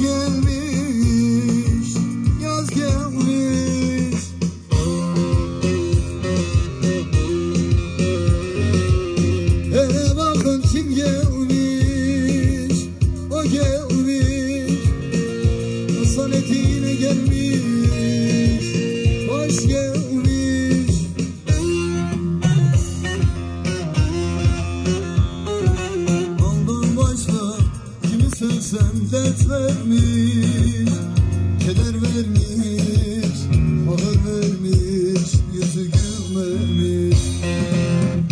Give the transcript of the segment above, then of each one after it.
gelmiş bakın kim gelmiş kimi sevsem dert vermiş Keder vermiş, ahır vermiş, yüzü gülmemiş.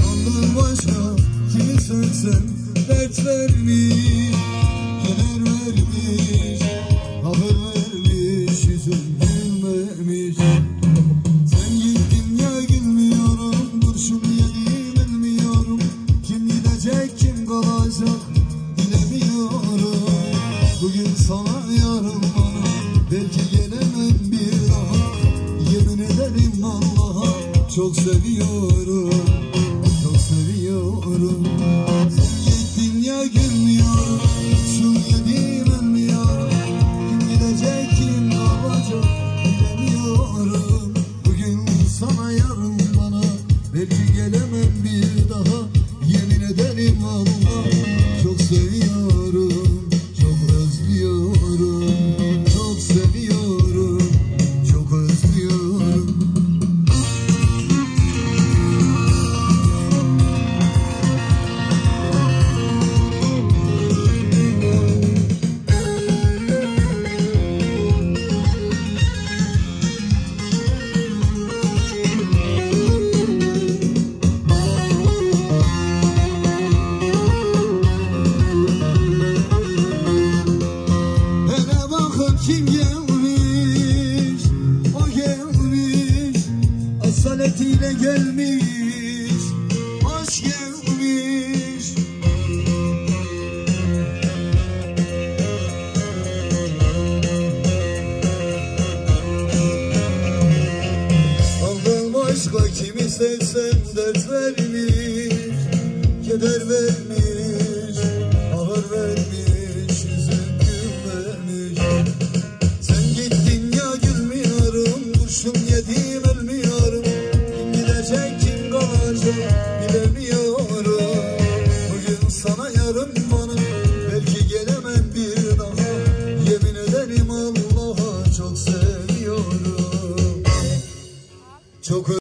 Aldım başta kimi sevsem dert vermiş Keder vermiş, ahır vermiş, yüzü gülmemiş. Sen gittin ya gülmüyorum Kurşun Çok seviyorum Çok seviyorum. Sen gittin ya gülmüyorum Kurşun yedim bilmiyorum Kim gidecek kim kalacak Bilemiyorum. Bugün sana yarın bana Belki gelemem bir daha Asaletiyle gelmiş Hoş gelmiş. Aldım aşkla kimi sevsem dert vermiş Keder vermiş